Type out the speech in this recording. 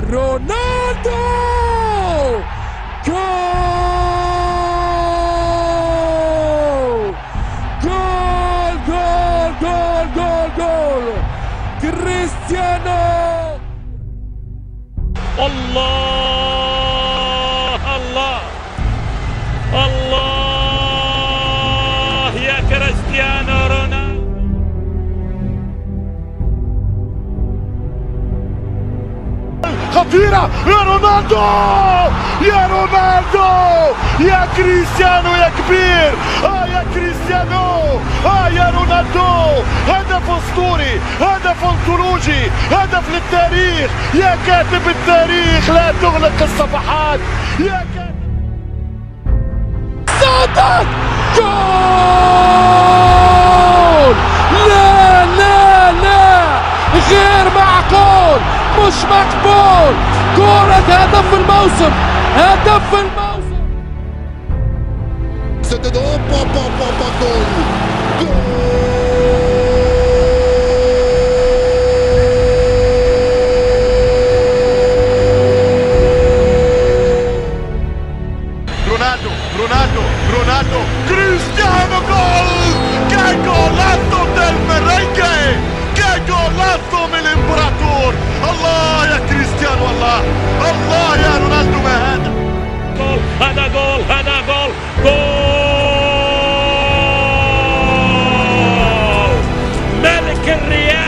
Ronaldo! Goal! Goal, goal, goal, goal, goal! Cristiano! Allah! خطيرة يا رونالدو يا رونالدو يا كريستيانو يا كبير آه يا كريستيانو آه يا رونالدو هدف اسطوري هدف انطولوجي هدف للتاريخ يا كاتب التاريخ لا تغلق الصفحات يا كاتب صدق مش مقبول كرة هدف الموسم هدف الموسم dedans, pam, pam, pam, pam, goal Ronaldo, Ronaldo, Ronaldo, Cristiano Gol! Que real!